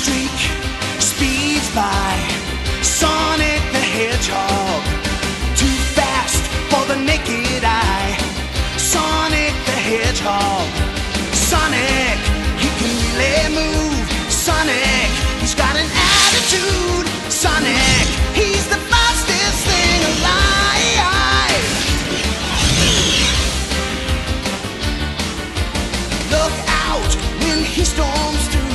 streak speeds by. Sonic the Hedgehog, too fast for the naked eye. Sonic the Hedgehog, Sonic, he can really move. Sonic, he's got an attitude. Sonic, he's the fastest thing alive. Look out when he storms through.